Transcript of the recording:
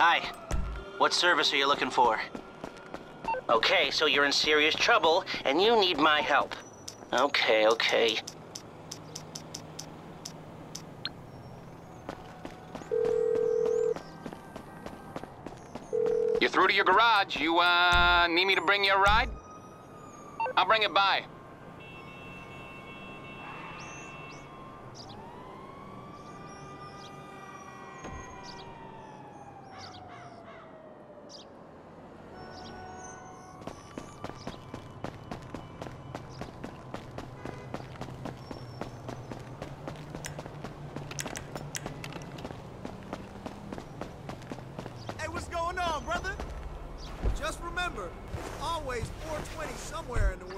Hi. What service are you looking for? Okay, so you're in serious trouble, and you need my help. Okay, okay. Through to your garage. You, uh, need me to bring you a ride? I'll bring it by. Somewhere in the world.